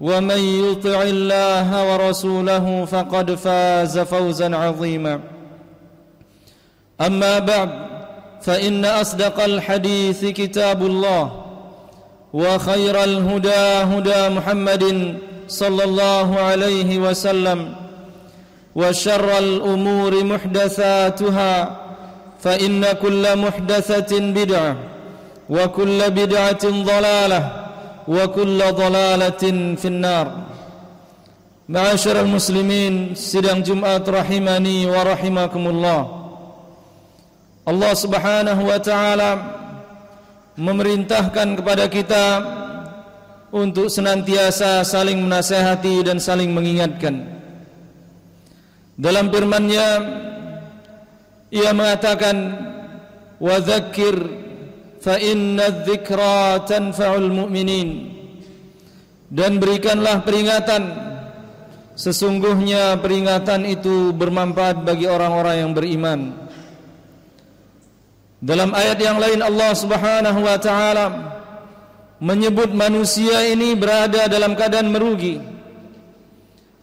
ومن يطع الله ورسوله فقد فاز فوزا عظيما. أما بعد فإن أصدق الحديث كتاب الله وخير الهدى هدى محمد صلى الله عليه وسلم وشر الأمور محدثاتها فإن كل محدثة بدعة وكل بدعة ضلالة وكل ضلالة في النار معاشر المسلمين sidang Jumat rahimani wa rahimakumullah Allah Subhanahu wa taala memerintahkan kepada kita untuk senantiasa saling menasehati dan saling mengingatkan dalam firman-Nya ia mengatakan wa dzakir inna dzikra tanfa'ul mu'minin dan berikanlah peringatan. Sesungguhnya peringatan itu bermanfaat bagi orang-orang yang beriman. Dalam ayat yang lain Allah Subhanahu wa taala menyebut manusia ini berada dalam keadaan merugi.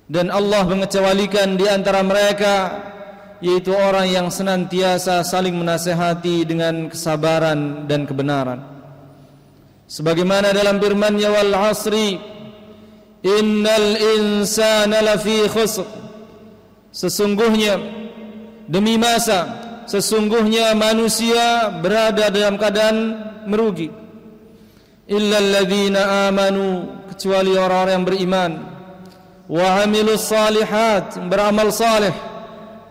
Dan Allah mengecualikan di antara mereka yaitu orang yang senantiasa saling menasehati dengan kesabaran dan kebenaran. Sebagaimana dalam firman-Nya wal asri innal insana lafi khusr. Sesungguhnya demi masa sesungguhnya manusia berada dalam keadaan merugi. Illa alladzina amanu kecuali orang-orang yang beriman wa amilus salihat beramal saleh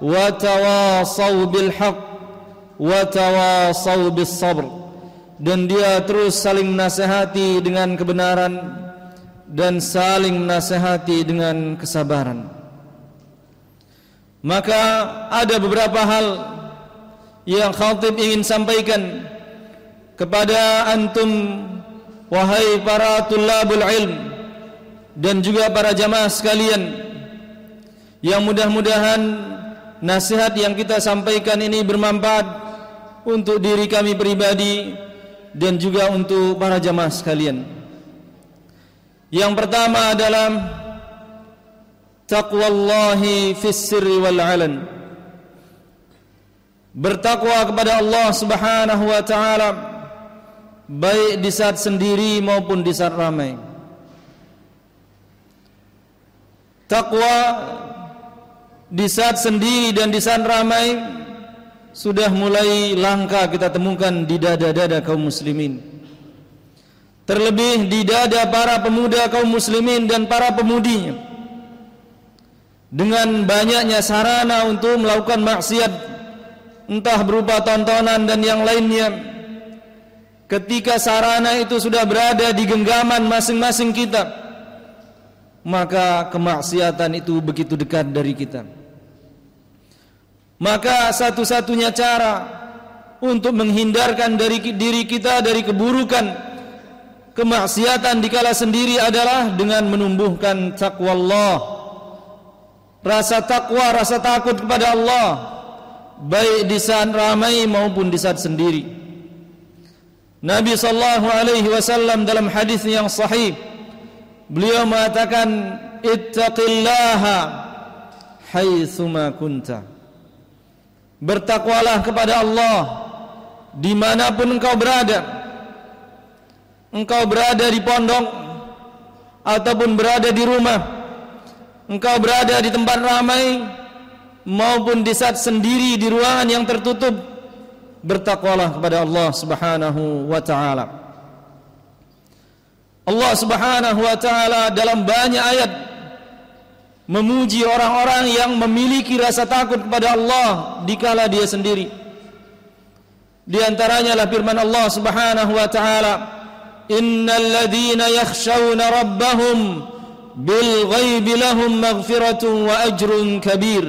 watawasau bil haq watawasau bis sabr dan dia terus saling menasehati dengan kebenaran dan saling menasehati dengan kesabaran. Maka ada beberapa hal yang khatib ingin sampaikan kepada antum wahai para tulabul ilm dan juga para jamaah sekalian yang mudah-mudahan nasihat yang kita sampaikan ini bermanfaat untuk diri kami pribadi dan juga untuk para jamaah sekalian. Yang pertama adalah taqwallahi fis sirri wal alan. Bertakwa kepada Allah Subhanahu wa taala baik di saat sendiri maupun di saat ramai. Takwa di saat sendiri dan di saat ramai sudah mulai langka kita temukan di dada-dada kaum muslimin. Terlebih di dada para pemuda kaum muslimin dan para pemudinya. Dengan banyaknya sarana untuk melakukan maksiat entah berupa tontonan dan yang lainnya. Ketika sarana itu sudah berada di genggaman masing-masing kita, maka kemaksiatan itu begitu dekat dari kita. Maka satu-satunya cara untuk menghindarkan dari diri kita dari keburukan kemaksiatan dikala sendiri adalah dengan menumbuhkan takwa Allah rasa takwa, rasa takut kepada Allah baik di saat ramai maupun di saat sendiri. Nabi sallallahu alaihi wasallam dalam hadis yang sahih beliau mengatakan ittaqillaha haitsuma kunta. Bertakwalah kepada Allah di mana pun engkau berada. Engkau berada di pondok ataupun berada di rumah engkau berada di tempat ramai maupun di saat sendiri di ruangan yang tertutup bertakwalah kepada Allah Subhanahu wa taala Allah Subhanahu wa taala dalam banyak ayat memuji orang-orang yang memiliki rasa takut kepada Allah dikala dia sendiri. Di antaranya lah firman Allah Subhanahu wa taala innal ladzina yakhshawna rabbahum bil ghaibi lahum maghfiratun wa ajrun kabir.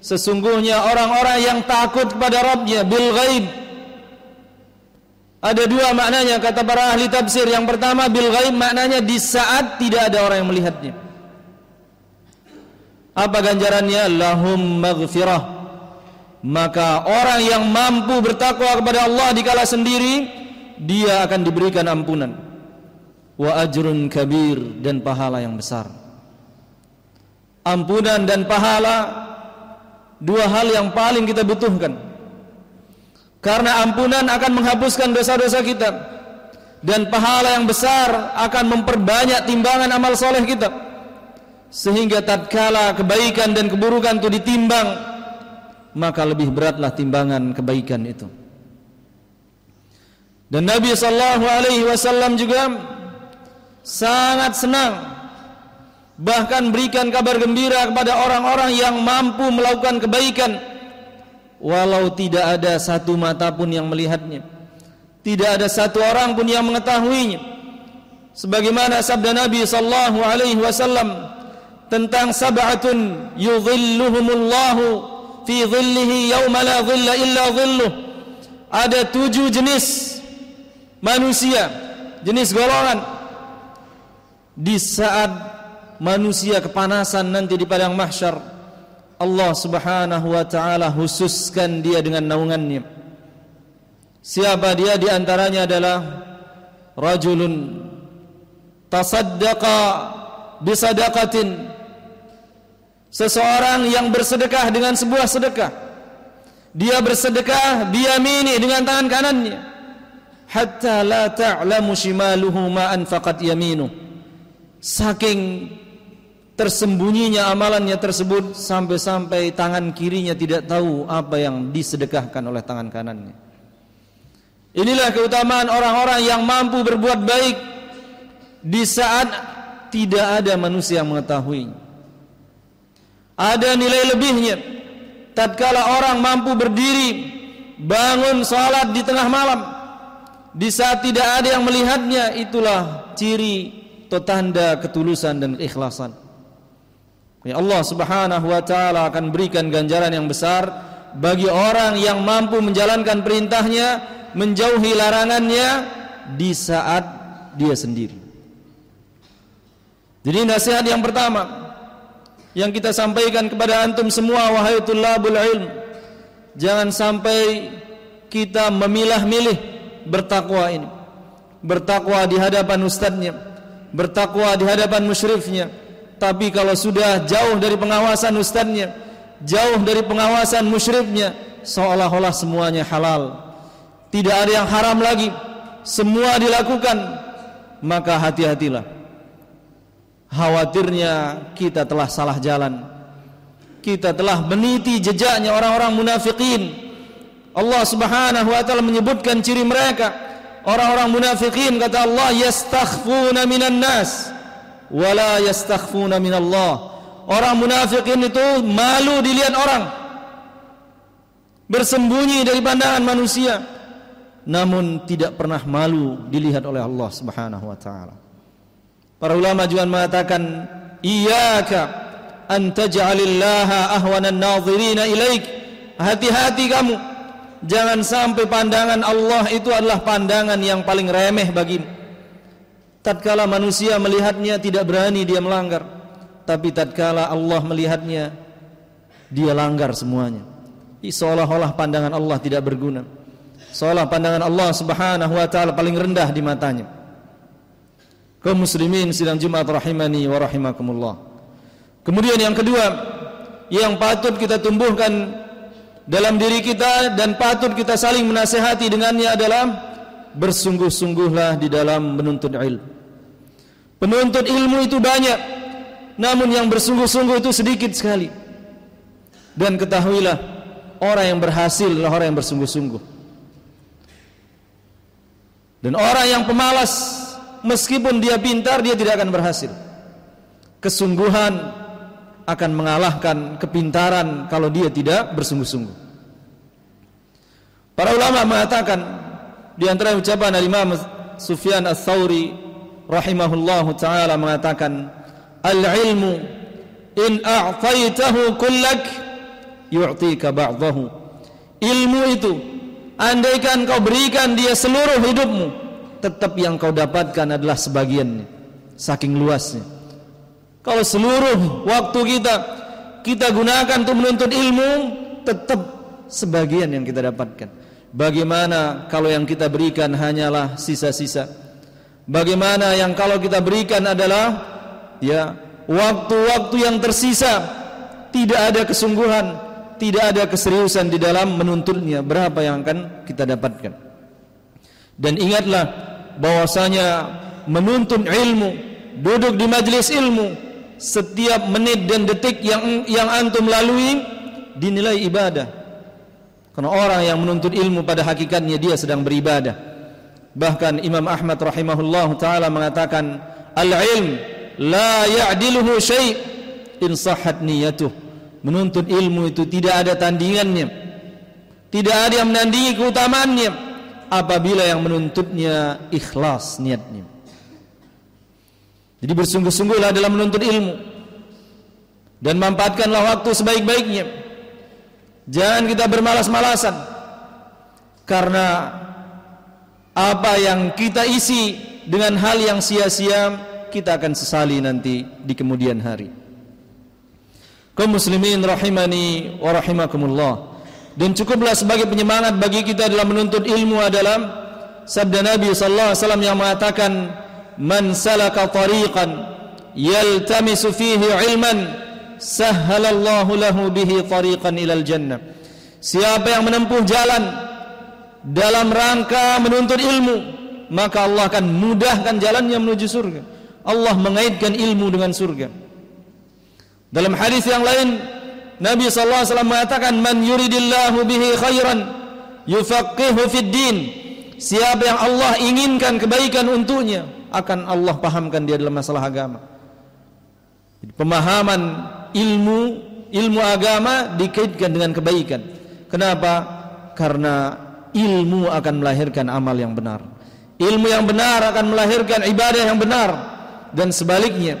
Sesungguhnya orang-orang yang takut kepada Rabbnya bil ghaib. Ada dua maknanya kata para ahli tafsir. Yang pertama bil ghaib maknanya di saat tidak ada orang yang melihatnya apa ganjarannya lahum maghfirah maka orang yang mampu bertakwa kepada Allah di kala sendiri dia akan diberikan ampunan wa ajrun kabir dan pahala yang besar. Ampunan dan pahala dua hal yang paling kita butuhkan. Karena ampunan akan menghapuskan dosa-dosa kita dan pahala yang besar akan memperbanyak timbangan amal soleh kita. Sehingga tatkala kebaikan dan keburukan itu ditimbang maka lebih beratlah timbangan kebaikan itu. Dan Nabi sallallahu alaihi wasallam juga sangat senang bahkan berikan kabar gembira kepada orang-orang yang mampu melakukan kebaikan walau tidak ada satu mata pun yang melihatnya tidak ada satu orang pun yang mengetahuinya sebagaimana sabda Nabi sallallahu alaihi wasallam tentang sab'atun yudhilluhumullahu fi dhillihi yawma la dhilla illa dhilluh. Ada tujuh jenis manusia jenis golongan. Di saat manusia kepanasan nanti di padang mahsyar Allah Subhanahu wa taala khususkan dia dengan naungannya. Siapa dia di antaranya adalah rajulun tasaddaqa bisadaqatin seseorang yang bersedekah dengan sebuah sedekah dia bersedekah biyamini dengan tangan kanannya hatta la ta'lamu shimaluhu ma anfaqat yaminuhu saking tersembunyinya amalannya tersebut sampai-sampai tangan kirinya tidak tahu apa yang disedekahkan oleh tangan kanannya. Inilah keutamaan orang-orang yang mampu berbuat baik di saat tidak ada manusia yang mengetahui. Ada nilai lebihnya tatkala orang mampu berdiri bangun salat di tengah malam di saat tidak ada yang melihatnya itulah ciri atau tanda ketulusan dan keikhlasan. Ya Allah Subhanahu wa taala akan berikan ganjaran yang besar bagi orang yang mampu menjalankan perintahnya, menjauhi larangannya di saat dia sendiri. Jadi nasihat yang pertama yang kita sampaikan kepada antum semua wahai tulabul ilm, jangan sampai kita memilah-milih bertakwa ini. Bertakwa di hadapan ustadznya, bertakwa di hadapan musyrifnya. Tapi kalau sudah jauh dari pengawasan ustadznya jauh dari pengawasan musyrifnya seolah-olah semuanya halal. Tidak ada yang haram lagi. Semua dilakukan. Maka hati-hatilah khawatirnya kita telah salah jalan. Kita telah meniti jejaknya orang-orang munafikin. Allah Subhanahu wa taala menyebutkan ciri mereka. Orang-orang munafikin kata Allah yastakhfuna minan nas wala yastakhfuna minallah. Orang munafikin itu malu dilihat orang. Bersembunyi dari pandangan manusia. Namun tidak pernah malu dilihat oleh Allah Subhanahu wa taala para ulama juga mengatakan iyyaka an taj'alillaha ahwanan nadhirina ilaik hati-hati kamu Jangan sampai pandangan Allah itu adalah pandangan yang paling remeh bagimu. Tatkala manusia melihatnya tidak berani dia melanggar. tapi tatkala Allah melihatnya dia langgar semuanya. Seolah-olah pandangan Allah tidak berguna. Seolah pandangan Allah Subhanahu wa taala paling rendah di matanya. Kaum muslimin sidang Jumat rahimani wa rahimakumullah. Kemudian yang kedua yang patut kita tumbuhkan dalam diri kita dan patut kita saling menasehati dengannya adalah bersungguh-sungguhlah di dalam menuntut ilmu. Penuntut ilmu itu banyak, namun yang bersungguh-sungguh itu sedikit sekali. Dan ketahuilah, orang yang berhasil adalah orang yang bersungguh-sungguh. Dan orang yang pemalas, meskipun dia pintar, dia tidak akan berhasil. Kesungguhan akan mengalahkan kepintaran kalau dia tidak bersungguh-sungguh. Para ulama mengatakan di antara ucapan Imam Sufyan Ats-Tsauri rahimahullahu taala mengatakan al-ilmu in a'taitahu kullak yu'tika ba'dahu ilmu itu andaikan kau berikan dia seluruh hidupmu tetap yang kau dapatkan adalah sebagiannya saking luasnya kalau seluruh waktu kita kita gunakan untuk menuntut ilmu tetap sebagian yang kita dapatkan bagaimana kalau yang kita berikan hanyalah sisa-sisa Bagaimana yang kalau kita berikan adalah ya waktu-waktu yang tersisa tidak ada kesungguhan, tidak ada keseriusan di dalam menuntutnya. Berapa yang akan kita dapatkan? Dan ingatlah bahwasanya menuntut ilmu, duduk di majelis ilmu setiap menit dan detik yang yang antum lalui dinilai ibadah. Karena orang yang menuntut ilmu pada hakikatnya dia sedang beribadah. Bahkan Imam Ahmad rahimahullah taala mengatakan al-ilm la ya'diluhu syai' in sahhat niyatuh. Menuntut ilmu itu tidak ada tandingannya. Tidak ada yang menandingi keutamaannya apabila yang menuntutnya ikhlas niatnya. Jadi bersungguh-sungguhlah dalam menuntut ilmu dan manfaatkanlah waktu sebaik-baiknya. Jangan kita bermalas-malasan karena apa yang kita isi dengan hal yang sia-sia kita akan sesali nanti di kemudian hari kaum muslimin rahimani wa rahimakumullah dan cukuplah sebagai penyemangat bagi kita dalam menuntut ilmu adalah sabda Nabi sallallahu alaihi wasallam yang mengatakan man salaka tariqan yaltamisu fihi ilman sahhalallahu lahu bihi tariqan ilal jannah. Siapa yang menempuh jalan dalam rangka menuntut ilmu maka Allah akan mudahkan jalannya menuju surga. Allah mengaitkan ilmu dengan surga. Dalam hadis yang lain Nabi SAW mengatakan man yuridillahu bihi khairan yufaqihu fid din. Siapa yang Allah inginkan kebaikan untuknya akan Allah pahamkan dia dalam masalah agama. Pemahaman ilmu ilmu agama dikaitkan dengan kebaikan. Kenapa? Karena ilmu akan melahirkan amal yang benar. Ilmu yang benar akan melahirkan ibadah yang benar. Dan sebaliknya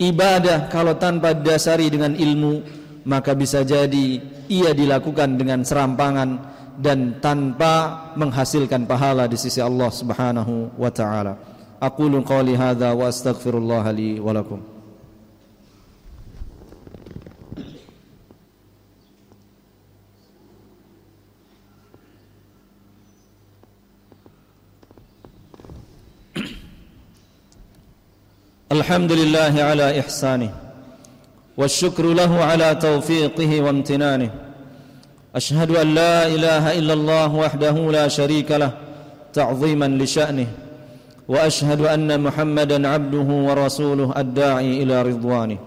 ibadah kalau tanpa didasari dengan ilmu maka bisa jadi ia dilakukan dengan serampangan dan tanpa menghasilkan pahala di sisi Allah Subhanahu wa taala. Aqulu qawli hadza wa astaghfirullah li wa lakum. Alhamdulillah ala ihsanih والشكر له على توفيقه وامتنانه أشهد أن لا إله إلا الله وحده لا شريك له تعظيما لشأنه وأشهد أن محمدا عبده ورسوله الداعي إلى رضوانه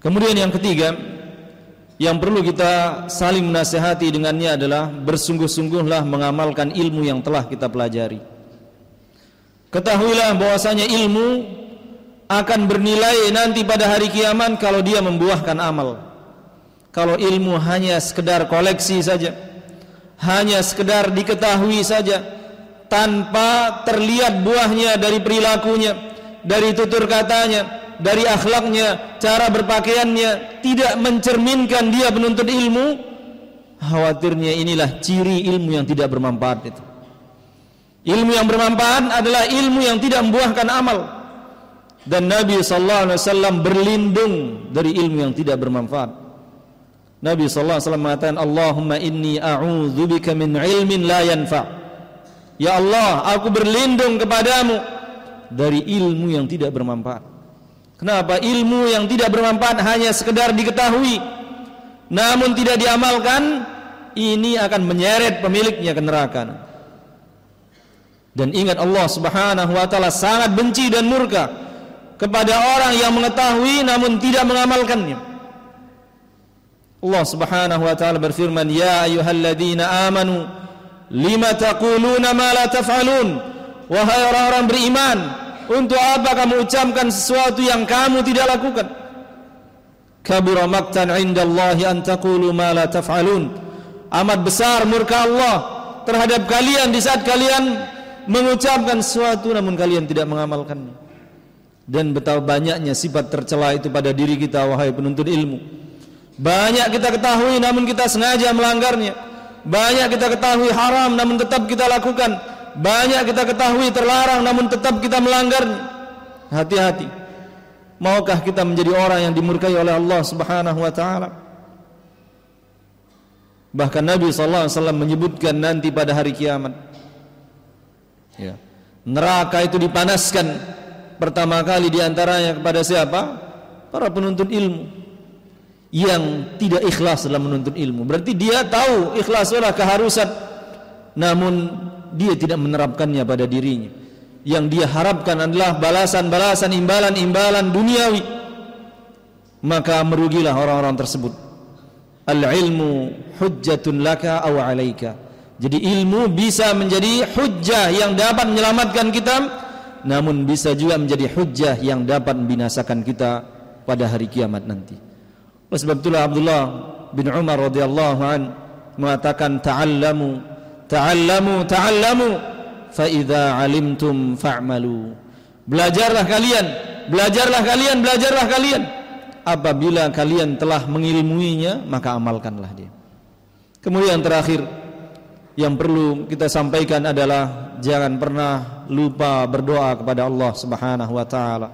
Kemudian yang ketiga yang perlu kita saling menasehati dengannya adalah bersungguh-sungguhlah mengamalkan ilmu yang telah kita pelajari. Ketahuilah bahwasanya ilmu akan bernilai nanti pada hari kiamat kalau dia membuahkan amal. Kalau ilmu hanya sekedar koleksi saja, hanya sekedar diketahui saja tanpa terlihat buahnya dari perilakunya, dari tutur katanya, dari akhlaknya, cara berpakaiannya, tidak mencerminkan dia menuntut ilmu, khawatirnya inilah ciri ilmu yang tidak bermanfaat itu. Ilmu yang bermanfaat adalah ilmu yang tidak membuahkan amal dan Nabi sallallahu alaihi wasallam berlindung dari ilmu yang tidak bermanfaat. Nabi sallallahu alaihi wasallam mengatakan, "Allahumma inni a'udzubika min ilmin la yanfa'." Ya Allah, aku berlindung kepadamu dari ilmu yang tidak bermanfaat. Kenapa? Ilmu yang tidak bermanfaat hanya sekedar diketahui namun tidak diamalkan, ini akan menyeret pemiliknya ke neraka. Dan ingat Allah Subhanahu wa taala sangat benci dan murka kepada orang yang mengetahui namun tidak mengamalkannya. Allah Subhanahu wa taala berfirman, "Ya ayyuhalladzina amanu, lima taquluna ma la taf'alun?" Wahai orang-orang beriman, untuk apa kamu ucapkan sesuatu yang kamu tidak lakukan? Kabura maktan indallahi an taqulu ma la taf'alun. Amat besar murka Allah terhadap kalian di saat kalian mengucapkan sesuatu namun kalian tidak mengamalkannya dan betapa banyaknya sifat tercela itu pada diri kita wahai penuntut ilmu. Banyak kita ketahui namun kita sengaja melanggarnya. Banyak kita ketahui haram namun tetap kita lakukan. Banyak kita ketahui terlarang namun tetap kita melanggarnya. Hati-hati. Maukah kita menjadi orang yang dimurkai oleh Allah Subhanahu wa taala? Bahkan Nabi wasallam menyebutkan nanti pada hari kiamat. Ya. Neraka itu dipanaskan pertama kali di antaranya kepada siapa? Para penuntut ilmu yang tidak ikhlas dalam menuntut ilmu. Berarti dia tahu ikhlas adalah keharusan, namun dia tidak menerapkannya pada dirinya. Yang dia harapkan adalah balasan-balasan, imbalan-imbalan duniawi. Maka merugilah orang-orang tersebut. Al-ilmu hujjatun laka aw alaika jadi ilmu bisa menjadi hujjah yang dapat menyelamatkan kita namun bisa juga menjadi hujjah yang dapat membinasakan kita pada hari kiamat nanti. Oleh sebab itulah Abdullah bin Umar radhiyallahu an mengatakan ta'allamu ta'allamu ta'allamu fa idza alimtum fa'malu. Belajarlah kalian, belajarlah kalian, belajarlah kalian. Apabila kalian telah mengilmuinya, maka amalkanlah dia. Kemudian terakhir yang perlu kita sampaikan adalah jangan pernah lupa berdoa kepada Allah Subhanahu wa taala.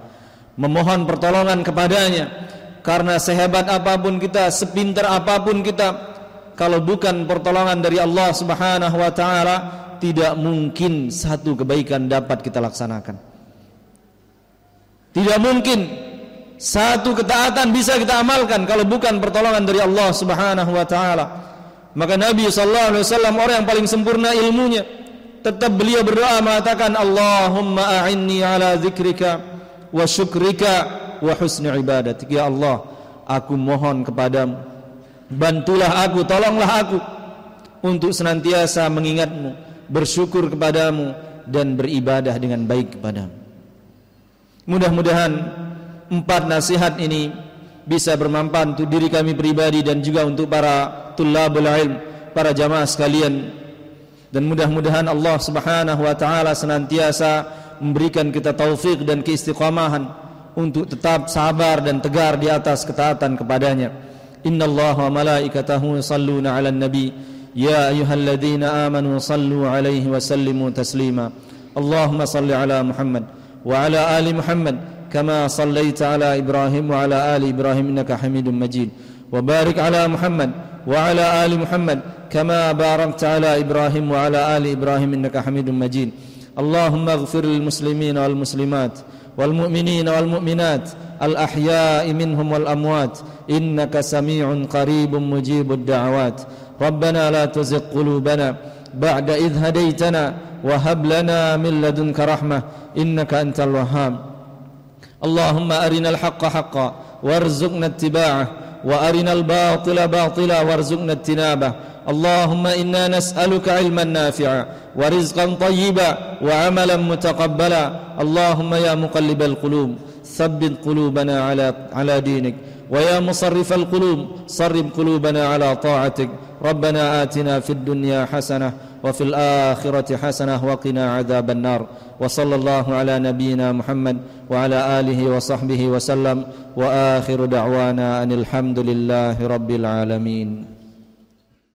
Memohon pertolongan kepadanya karena sehebat apa pun kita, sepintar apa pun kita, kalau bukan pertolongan dari Allah Subhanahu wa taala, tidak mungkin satu kebaikan dapat kita laksanakan. Tidak mungkin satu ketaatan bisa kita amalkan kalau bukan pertolongan dari Allah Subhanahu wa taala. Maka Nabi sallallahu alaihi wasallam orang yang paling sempurna ilmunya tetap beliau berdoa mengatakan Allahumma a'inni ala dzikrika wa syukrika wa husni ibadatik ya Allah aku mohon kepadamu bantulah aku tolonglah aku untuk senantiasa mengingatmu bersyukur kepadamu dan beribadah dengan baik kepadamu mudah-mudahan empat nasihat ini bisa bermanfaat untuk diri kami pribadi dan juga untuk para tulabul ilm, para jamaah sekalian. dan mudah-mudahan Allah Subhanahu wa taala senantiasa memberikan kita taufik dan keistiqamahan untuk tetap sabar dan tegar di atas ketaatan kepadanya. Innallaha wa malaikatahu yusalluna 'alan nabi. Ya ayyuhalladzina amanu sallu 'alaihi wa sallimu taslima. Allahumma salli 'ala Muhammad wa 'ala ali Muhammad kama sallaita 'ala Ibrahim wa 'ala ali Ibrahim innaka Hamidum Majid. Wa barik 'ala Muhammad wa 'ala ali Muhammad كما باركت على إبراهيم وعلى آل إبراهيم إنك حميد مجيد. اللهم اغفر للمسلمين والمسلمات والمؤمنين والمؤمنات الأحياء منهم والأموات إنك سميع قريب مجيب الدعوات. ربنا لا تزغ قلوبنا بعد إذ هديتنا وهب لنا من لدنك رحمة إنك أنت الوهاب. اللهم أرنا الحق حقا وارزقنا اتباعه وأرنا الباطل باطلا وارزقنا اجتنابه اللهم إنا نسألك علما نافعا ورزقا طيبا وعملا متقبلا. اللهم يا مقلب القلوب ثبت قلوبنا على على دينك. ويا مصرف القلوب صرف قلوبنا على طاعتك. ربنا آتنا في الدنيا حسنة وفي الآخرة حسنة وقنا عذاب النار. وصلى الله على نبينا محمد وعلى آله وصحبه وسلم. وآخر دعوانا أن الحمد لله رب العالمين.